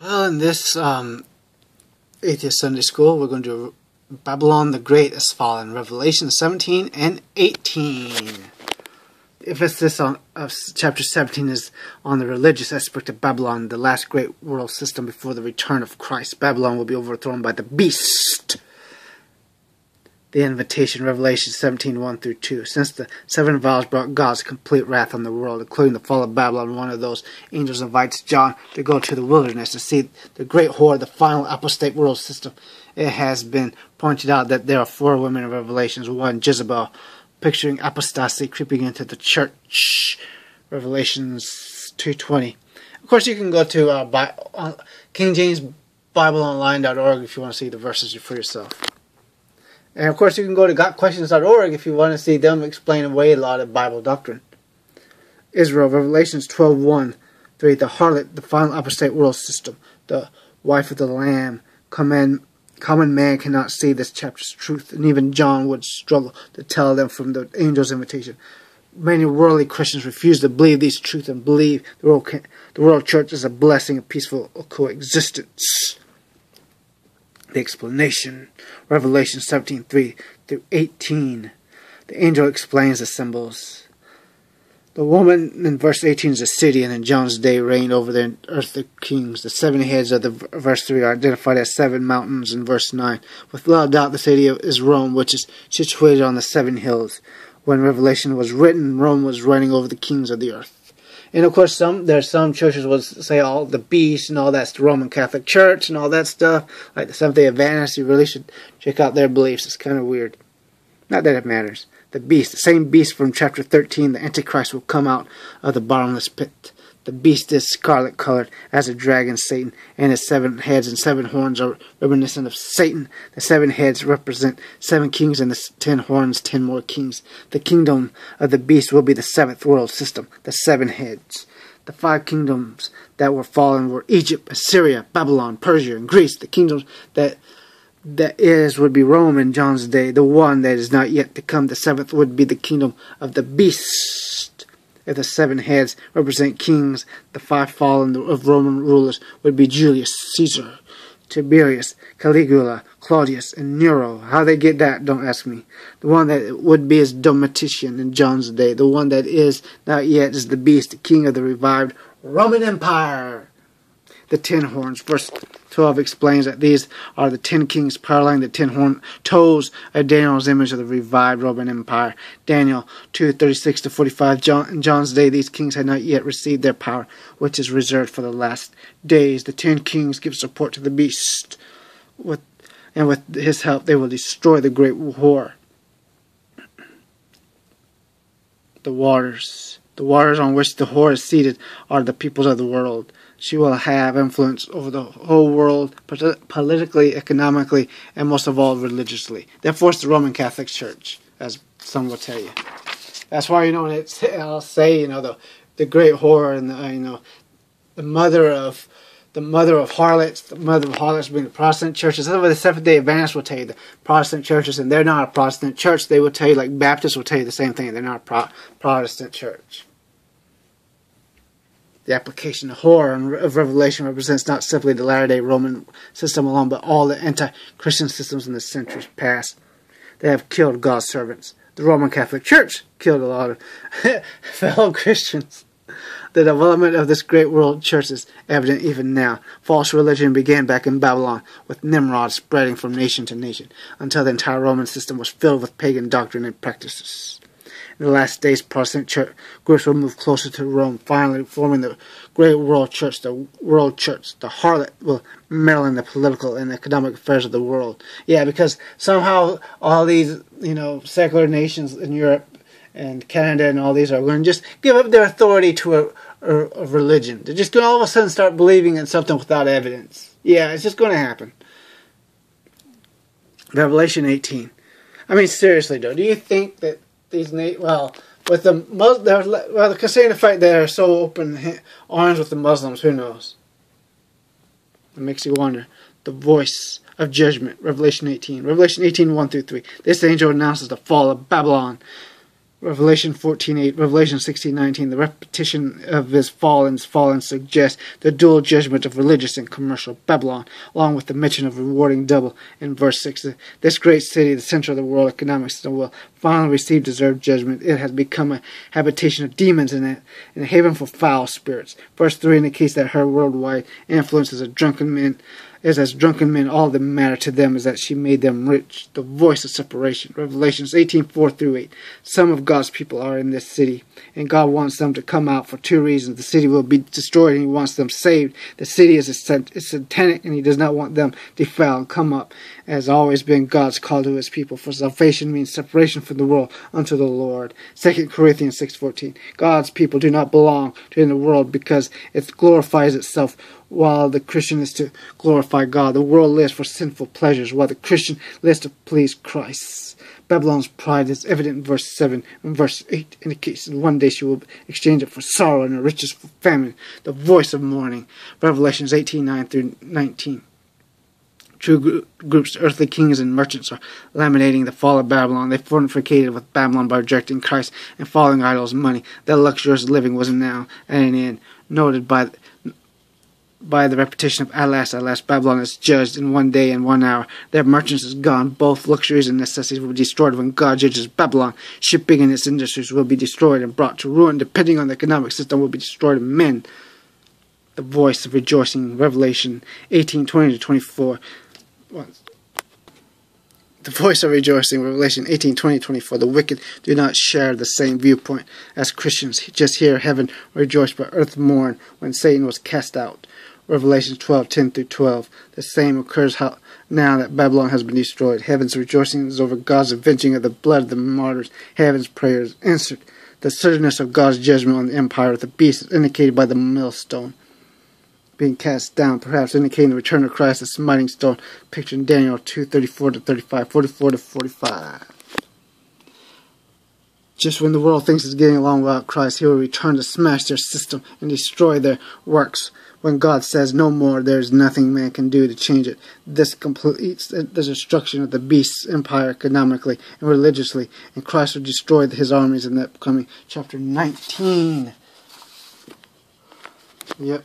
Well, in this um, atheist Sunday school, we're going to Babylon the Great has fallen. Revelation 17 and 18. Emphasis on of chapter 17 is on the religious aspect of Babylon, the last great world system before the return of Christ. Babylon will be overthrown by the beast the invitation, Revelation 17 1 through 2. Since the seven vials brought God's complete wrath on the world, including the fall of Babylon, one of those angels invites John to go to the wilderness to see the great whore, the final apostate world system. It has been pointed out that there are four women in Revelations. One, Jezebel, picturing apostasy creeping into the church. Revelations 2.20. Of course, you can go to uh, Bi- uh, if you want to see the verses for yourself. And of course, you can go to gotquestions.org if you want to see them explain away a lot of Bible doctrine. Israel, Revelations 12 1 3, the harlot, the final apostate world system, the wife of the Lamb. Common, common man cannot see this chapter's truth, and even John would struggle to tell them from the angel's invitation. Many worldly Christians refuse to believe these truths and believe the world, the world church is a blessing of peaceful coexistence the explanation. Revelation 17 3 through 18. The angel explains the symbols. The woman in verse 18 is a city, and in John's day reigned over the earth the kings. The seven heads of the verse 3 are identified as seven mountains in verse 9. Without doubt, the city is Rome, which is situated on the seven hills. When Revelation was written, Rome was reigning over the kings of the earth. And of course, some there's some churches will say all the beast and all that's the Roman Catholic Church and all that stuff. Like the Seventh Day Adventists, you really should check out their beliefs. It's kind of weird. Not that it matters. The beast, the same beast from chapter 13, the Antichrist will come out of the bottomless pit. The beast is scarlet colored as a dragon, Satan, and his seven heads and seven horns are reminiscent of Satan. The seven heads represent seven kings, and the ten horns, ten more kings. The kingdom of the beast will be the seventh world system, the seven heads. The five kingdoms that were fallen were Egypt, Assyria, Babylon, Persia, and Greece. The kingdoms that that is would be Rome in John's day. The one that is not yet to come, the seventh, would be the kingdom of the beast. If the seven heads represent kings, the five fallen of Roman rulers would be Julius Caesar, Tiberius, Caligula, Claudius, and Nero. How they get that, don't ask me. The one that would be is Domitian in John's day. The one that is not yet is the beast, king of the revived Roman Empire. The ten horns, verse 12 explains that these are the ten kings paralleling the ten horn toes of Daniel's image of the revived Roman Empire. Daniel 2:36 to 45. John, in John's day, these kings had not yet received their power, which is reserved for the last days. The ten kings give support to the beast, with, and with his help, they will destroy the great whore. The waters. The waters on which the whore is seated are the peoples of the world she will have influence over the whole world, politically, economically, and most of all, religiously. Therefore, it's the Roman Catholic Church, as some will tell you. That's why you know when it's, I'll say you know the the great whore and the, uh, you know the mother of the mother of harlots, the mother of harlots being the Protestant churches. That's what the Seventh Day Adventists will tell you. The Protestant churches, and they're not a Protestant church. They will tell you like Baptists will tell you the same thing. They're not a Pro- Protestant church. The application of horror and of Revelation represents not simply the latter day Roman system alone, but all the anti Christian systems in the centuries past. They have killed God's servants. The Roman Catholic Church killed a lot of fellow Christians. The development of this great world church is evident even now. False religion began back in Babylon, with Nimrod spreading from nation to nation, until the entire Roman system was filled with pagan doctrine and practices. The last days, Protestant church groups will move closer to Rome, finally forming the great world church, the world church. The harlot will meddle in the political and economic affairs of the world. Yeah, because somehow all these, you know, secular nations in Europe and Canada and all these are going to just give up their authority to a, a, a religion. They're just going to all of a sudden start believing in something without evidence. Yeah, it's just going to happen. Revelation 18. I mean, seriously, though, do you think that these na- well with the Mus- well the Casino fight they are so open arms with the Muslims. Who knows? It makes you wonder. The voice of judgment, Revelation 18. Revelation 18, 1 through 3. This angel announces the fall of Babylon. Revelation 14:8, Revelation 16:19, the repetition of his fallen's fallen suggests the dual judgment of religious and commercial Babylon, along with the mention of rewarding double in verse 6. This great city, the center of the world economic system, will finally receive deserved judgment. It has become a habitation of demons and a, and a haven for foul spirits. Verse 3 indicates that her worldwide influence as a drunken man is as drunken men, all that matter to them is that she made them rich. The voice of separation. Revelations 18 4 through 8. Some of God's people are in this city, and God wants them to come out for two reasons. The city will be destroyed, and He wants them saved. The city is, is satanic, and He does not want them defiled. Come up has always been God's call to His people. For salvation means separation from the world unto the Lord. 2 Corinthians 6.14 God's people do not belong to the world because it glorifies itself while the Christian is to glorify God. The world lives for sinful pleasures while the Christian lives to please Christ. Babylon's pride is evident in verse 7 and verse 8 indicates that one day she will exchange it for sorrow and her riches for famine, the voice of mourning. Revelations 18 9 through 19. True groups, earthly kings and merchants, are laminating the fall of Babylon. They fornicated with Babylon by rejecting Christ and following idols' money. Their luxurious living was now at an end, noted by by the repetition of alas, alas, Babylon is judged in one day and one hour. Their merchants is gone. Both luxuries and necessities will be destroyed when God judges Babylon. Shipping and its industries will be destroyed and brought to ruin. Depending on the economic system, will be destroyed. And men, the voice of rejoicing, Revelation 18, 20 to 24 the voice of rejoicing, Revelation 18, 20, 24. The wicked do not share the same viewpoint as Christians. Just here, heaven rejoiced, but earth mourned when Satan was cast out. Revelation 12, 10 through 12. The same occurs how, now that Babylon has been destroyed. Heaven's rejoicing is over God's avenging of the blood of the martyrs. Heaven's prayers answered. The certainness of God's judgment on the empire of the beast is indicated by the millstone being cast down, perhaps indicating the return of Christ, the smiting stone, pictured in Daniel 2 34 to 35, 44 to 45. Just when the world thinks it's getting along without Christ, he will return to smash their system and destroy their works. When God says no more, there is nothing man can do to change it. This completes the destruction of the beast's empire economically and religiously, and Christ will destroy his armies in the upcoming chapter 19. Yep.